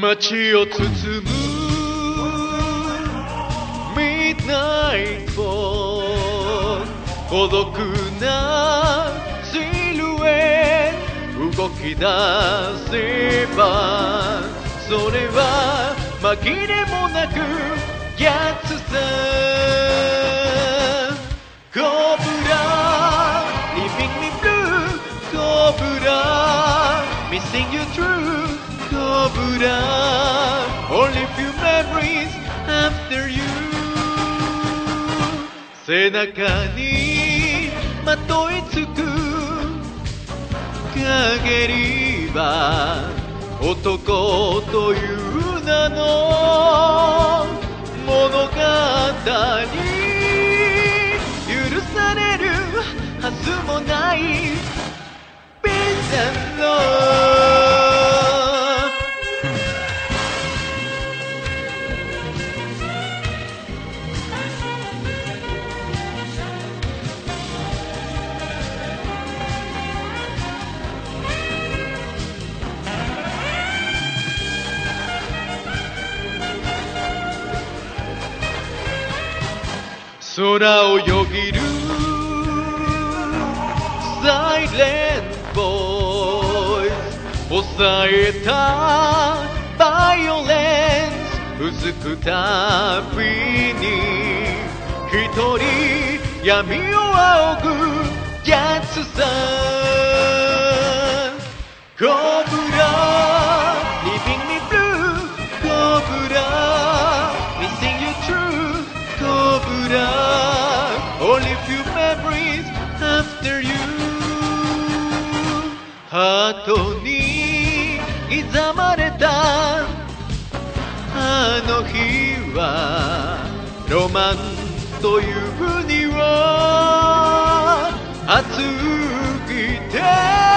街を包む midnight fog 孤独なシルエット動き出せばそれは紛れもなくやつさコブラリビングルコブラ。Missing ゥコブラ Only few memories after you. 背中にまといつく陰りは男という名の物語許されるはずもない空をよぎる。サイレンボイ抑えたバイオレンスうずくたびに一人闇を仰ぐ逆さコブラ Leaving me blue コブラ Missing you true コブラ後に刻まれたあの日はロマンというには熱くて